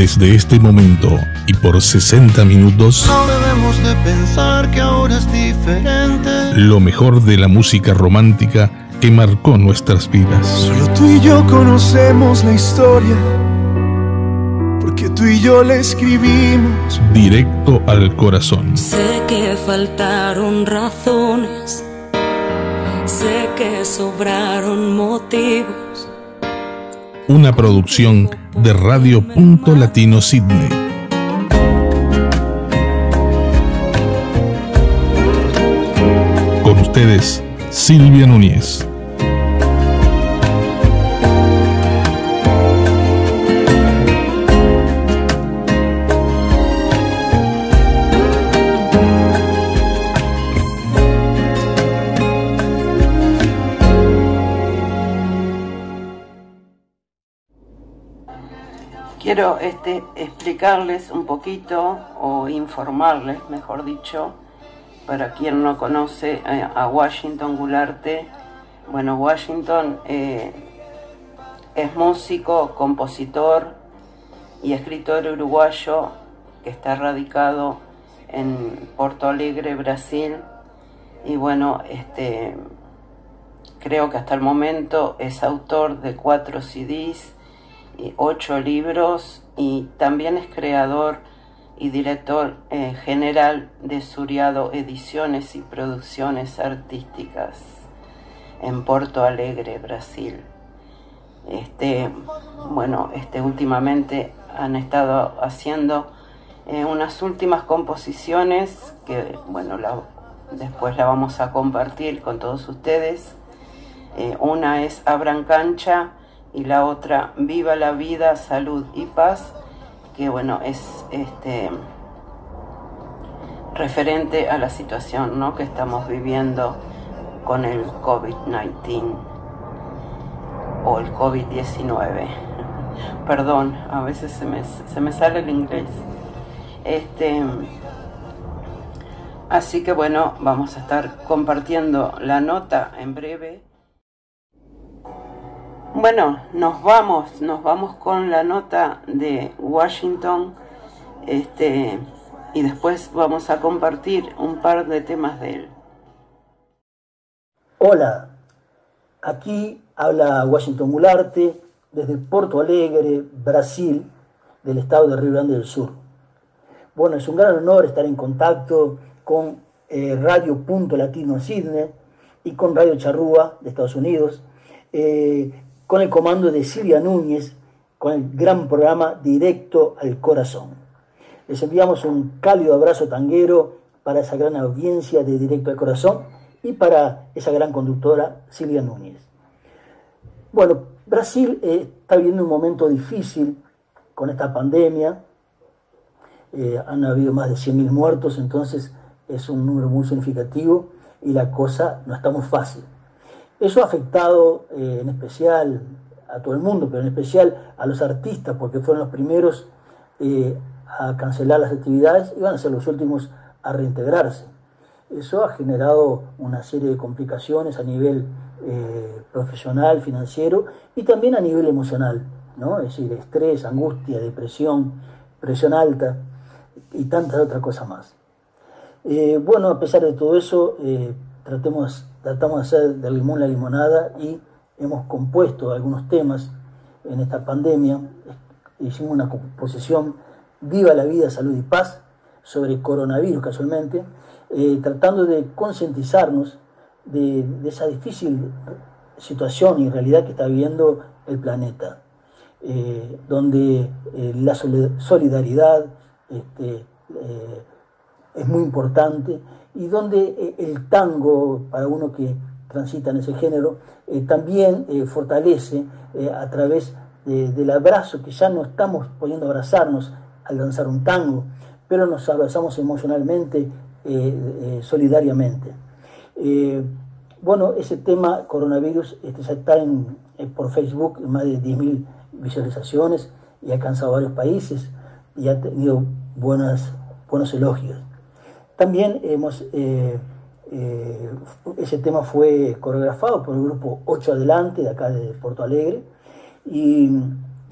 Desde este momento y por 60 minutos, No debemos de pensar que ahora es diferente. lo mejor de la música romántica que marcó nuestras vidas. Solo tú y yo conocemos la historia. Porque tú y yo la escribimos. Directo al corazón. Sé que faltaron razones, sé que sobraron motivos. Una producción de Radio Punto Latino Sydney. Con ustedes, Silvia Núñez. Quiero este, explicarles un poquito o informarles, mejor dicho, para quien no conoce eh, a Washington Gularte. Bueno, Washington eh, es músico, compositor y escritor uruguayo que está radicado en Porto Alegre, Brasil. Y bueno, este, creo que hasta el momento es autor de cuatro CDs ocho libros y también es creador y director eh, general de Suriado Ediciones y Producciones Artísticas en Porto Alegre, Brasil. Este, bueno, este, últimamente han estado haciendo eh, unas últimas composiciones que, bueno, después la vamos a compartir con todos ustedes. Eh, una es Abran Cancha y la otra Viva la vida, salud y paz, que bueno, es este referente a la situación ¿no? que estamos viviendo con el COVID-19 o el COVID-19. Perdón, a veces se me, se me sale el inglés. Este, así que bueno, vamos a estar compartiendo la nota en breve. Bueno, nos vamos, nos vamos con la nota de Washington, este, y después vamos a compartir un par de temas de él. Hola, aquí habla Washington Gularte desde Porto Alegre, Brasil, del estado de Río Grande del Sur. Bueno, es un gran honor estar en contacto con eh, Radio Punto Latino Sydney y con Radio Charrúa de Estados Unidos, eh, con el comando de Silvia Núñez, con el gran programa Directo al Corazón. Les enviamos un cálido abrazo tanguero para esa gran audiencia de Directo al Corazón y para esa gran conductora Silvia Núñez. Bueno, Brasil eh, está viviendo un momento difícil con esta pandemia. Eh, han habido más de 100.000 muertos, entonces es un número muy significativo y la cosa no está muy fácil. Eso ha afectado eh, en especial a todo el mundo, pero en especial a los artistas, porque fueron los primeros eh, a cancelar las actividades y van a ser los últimos a reintegrarse. Eso ha generado una serie de complicaciones a nivel eh, profesional, financiero y también a nivel emocional, ¿no? Es decir, estrés, angustia, depresión, presión alta y tantas otras cosas más. Bueno, a pesar de todo eso, tratemos, tratamos de hacer del limón la limonada y hemos compuesto algunos temas en esta pandemia. Hicimos una composición Viva la vida, salud y paz sobre coronavirus casualmente, eh, tratando de concientizarnos de, esa difícil situación y realidad que está viviendo el planeta, eh, donde eh, la soli- solidaridad este, eh, es muy importante y donde eh, el tango, para uno que transita en ese género, eh, también eh, fortalece a través de- del abrazo, que ya no estamos pudiendo abrazarnos al danzar un tango, pero nos abrazamos emocionalmente, solidariamente. Bueno, ese tema coronavirus este, ya está en, por Facebook en más de 10.000 visualizaciones y ha alcanzado varios países y ha tenido buenas, buenos elogios. También hemos, eh, eh, ese tema fue coreografado por el grupo 8 Adelante de acá de Porto Alegre y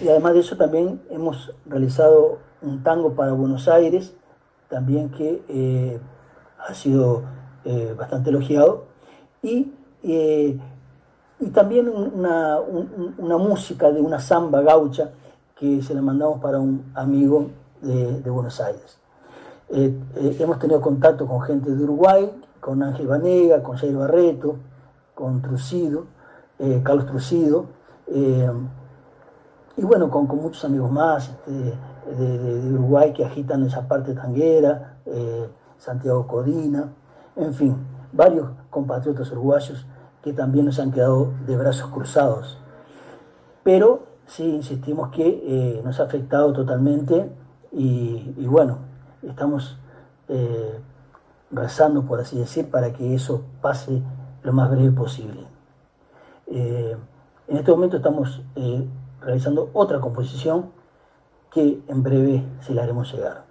además de eso también hemos realizado un tango para Buenos Aires, también que eh, ha sido bastante elogiado. Y, y también una, una, música de una samba gaucha que se la mandamos para un amigo de, de Buenos Aires. Hemos tenido contacto con gente de Uruguay, con Ángel Vanega, con Jair Barreto, con Trucido, Carlos Trucido y bueno, con, muchos amigos más este, de, Uruguay que agitan esa parte tanguera, eh, Santiago Codina, en fin, varios compatriotas uruguayos que también nos han quedado de brazos cruzados. Pero sí insistimos que eh, nos ha afectado totalmente y, bueno, estamos eh, rezando, por así decir, para que eso pase lo más breve posible. en este momento estamos realizando otra composición que en breve se la haremos llegar.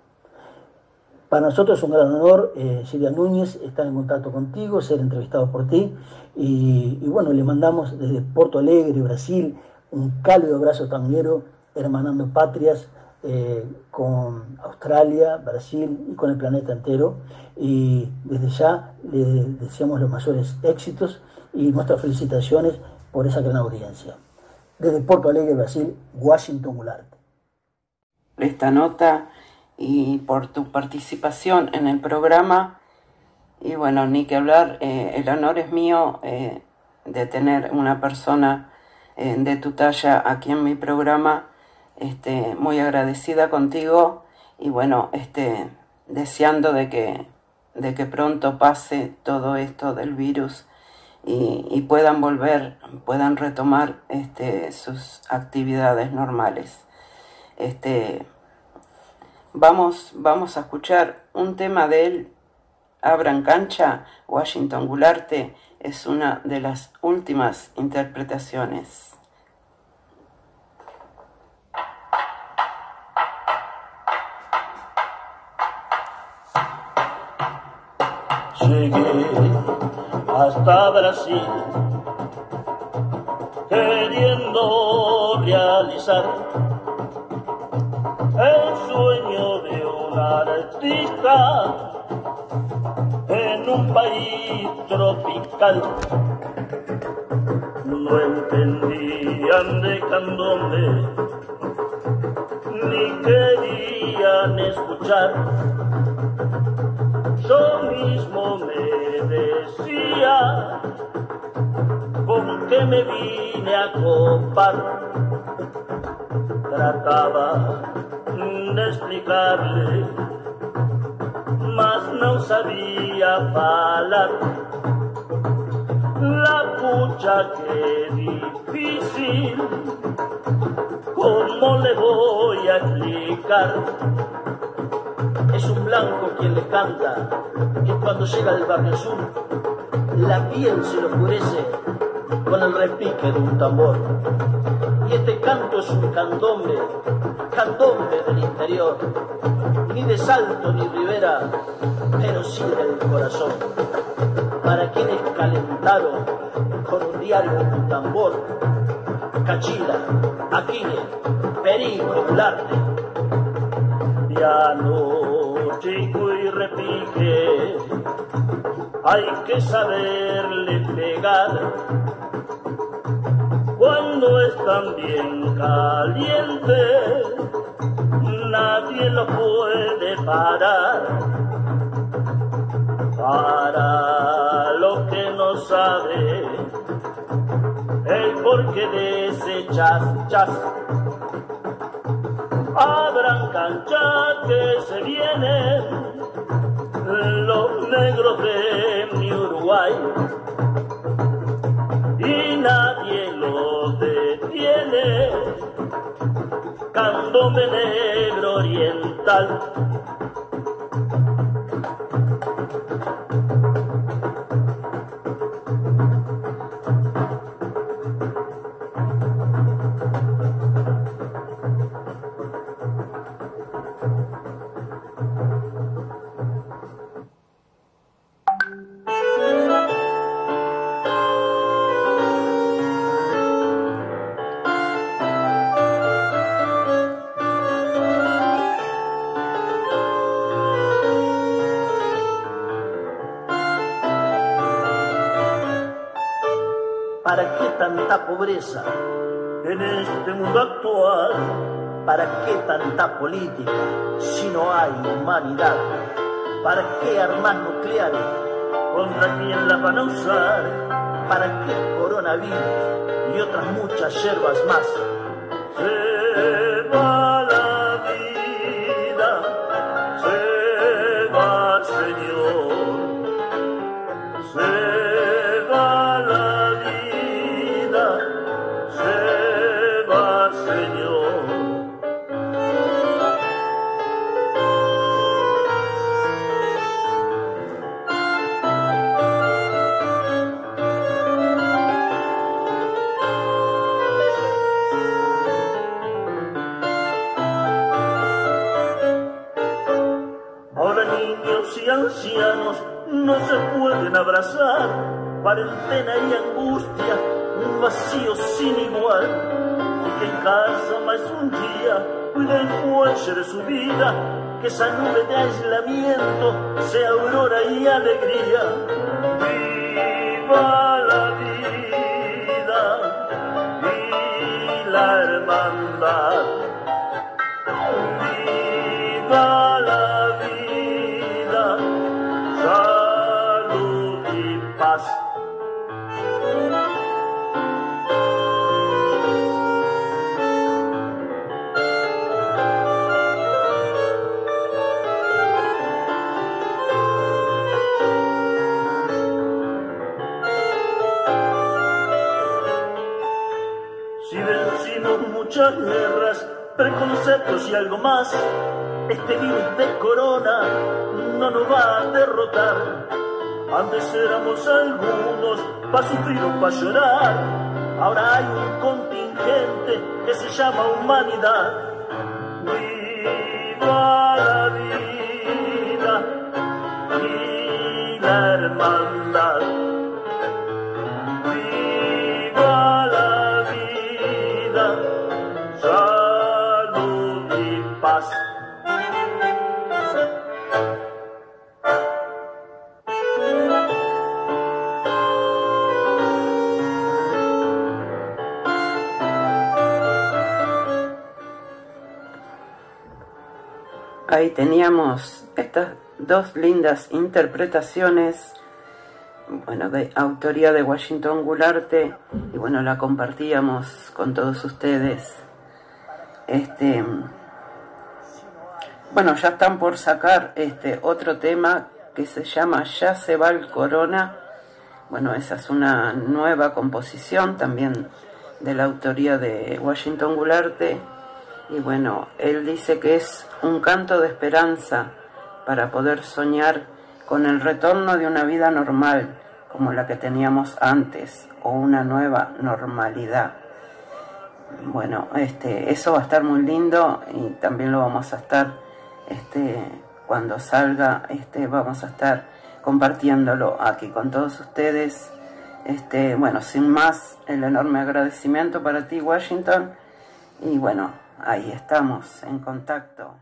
Para nosotros es un gran honor, eh, Silvia Núñez, estar en contacto contigo, ser entrevistado por ti. Y, bueno, le mandamos desde Porto Alegre, Brasil, un cálido abrazo tanguero, hermanando patrias eh, con Australia, Brasil y con el planeta entero. Y desde ya le deseamos los mayores éxitos y nuestras felicitaciones por esa gran audiencia desde Porto Alegre, Brasil, Washington Gularte. Esta nota y por tu participación en el programa. Y bueno, ni que hablar, eh, el honor es mío eh, de tener una persona eh, de tu talla aquí en mi programa. Este, muy agradecida contigo y bueno, este, deseando de que, de que pronto pase todo esto del virus y, puedan volver, puedan retomar este, sus actividades normales. Vamos, vamos a escuchar un tema de él, Abran Cancha, Washington Gularte, es una de las últimas interpretaciones. Hasta Brasil, queriendo realizar el sueño de un artista en un país tropical. No entendían de candombe ni querían escuchar. Yo mismo me decía con que me vine a copar. Trataba de explicarle, mas no sabía hablar. La pucha que difícil, ¿cómo le voy a explicar? Es un blanco quien le canta, que cuando llega del barrio sur, la piel se le oscurece con el repique de un tambor. Y este canto es un candombe, candombe del interior, ni de Salto ni Rivera, pero sí del corazón. Para quienes calentaron con un diario un tambor, Cachila, Aquile, Perico, Ularte, piano, chico y repique, hay que saberle pegar. Cuando están bien caliente, nadie lo puede parar. Para lo que no sabe, el porqué de ese chas, chas abran cancha que se vienen los negros de mi Uruguay. Y nadie los detiene candombe negro oriental tanta pobreza en este mundo actual? ¿Para qué tanta política si no hay humanidad? ¿Para qué armas nucleares? ¿Contra quién las van a usar? ¿Para qué coronavirus y otras muchas hierbas más? Cuarentena y angustia, un vacío sin igual. Y que en casa más un día cuida el de su vida, que esa nube de aislamiento sea aurora y alegría. Viva Si vencimos muchas guerras, preconceptos y algo más, este virus de corona no nos va a derrotar. Antes éramos algunos para sufrir o para llorar, ahora hay un contingente que se llama humanidad. Viva la vida y la hermandad. Viva la vida, salud y paz. Ahí teníamos estas dos lindas interpretaciones, bueno, de autoría de Washington Gularte, y bueno, la compartíamos con todos ustedes. Este, bueno, ya están por sacar este otro tema que se llama Ya se va el corona. Bueno, esa es una nueva composición también de la autoría de Washington Gularte. Y bueno, él dice que es un canto de esperanza para poder soñar con el retorno de una vida normal como la que teníamos antes o una nueva normalidad. Bueno, este, eso va a estar muy lindo y también lo vamos a estar, este, cuando salga, este, vamos a estar compartiéndolo aquí con todos ustedes. Este, bueno, sin más, el enorme agradecimiento para ti, Washington. Y bueno, ahí estamos en contacto.